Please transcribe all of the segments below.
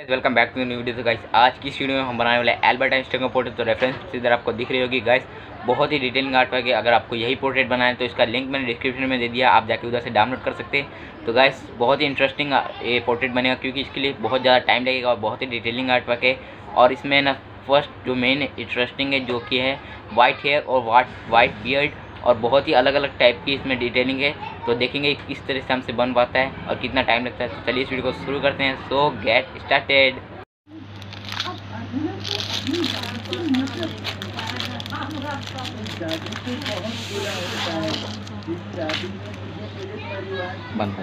Welcome back to new video तो guys आज की वीडियो में हम बनाने वाले एल्बर्ट आइंस्टाइन का पोर्ट्रेट तो रेफरेंस इधर आपको दिख रही होगी। गाइस बहुत ही डिटेलिंग आर्ट है अगर आपको यही पोर्ट्रेट बनाना है तो इसका लिंक मैंने डिस्क्रिप्शन में दे दिया। आप जाके उधर से डाउनलोड कर सकते हैं। तो गाइस बहुत ही इंटरेस्टिंग ये पोर्ट्रेट बनेगा, क्योंकि इसके लिए बहुत ज़्यादा टाइम लगेगा और बहुत ही डिटेलिंग आर्ट है और इसमें ना फ़र्स्ट जो मेन इंटरेस्टिंग है, जो कि है वाइट हेयर और वाइट वाइट बियर्ड और बहुत ही अलग अलग टाइप की इसमें डिटेलिंग है। तो देखेंगे किस तरह से हमसे बन पाता है और कितना टाइम लगता है। तो चलिए इस वीडियो को शुरू करते हैं। सो गेट स्टार्टेड बंद हो।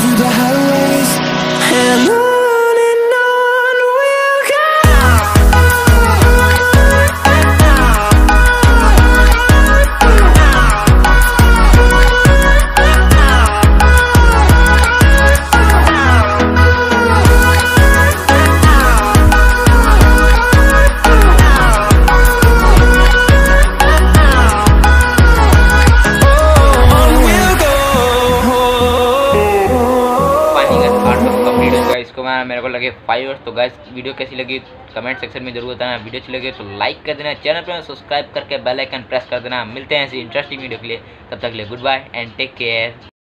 through the highways, इसको मैं, मेरे को लगे फाइव तो गैस वीडियो कैसी लगी कमेंट सेक्शन में ज़रूर बताना। वीडियो अच्छी लगे तो लाइक कर देना चैनल पर सब्सक्राइब करके बेल आइकन प्रेस कर देना। मिलते हैं ऐसी इंटरेस्टिंग वीडियो के लिए। तब तक ले good bye and take care